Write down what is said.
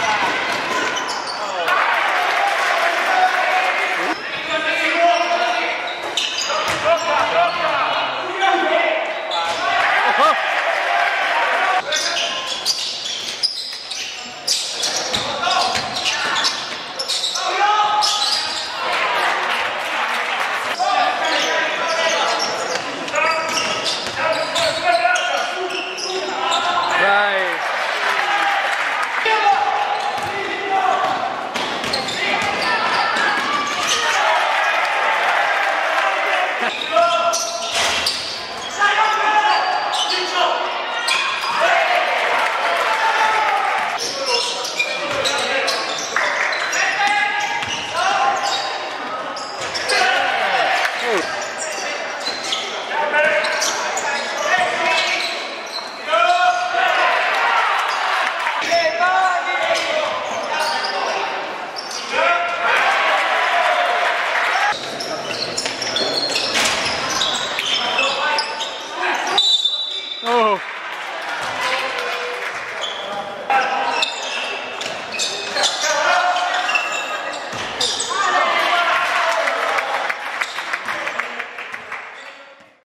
Obrigado.